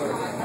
Sorry.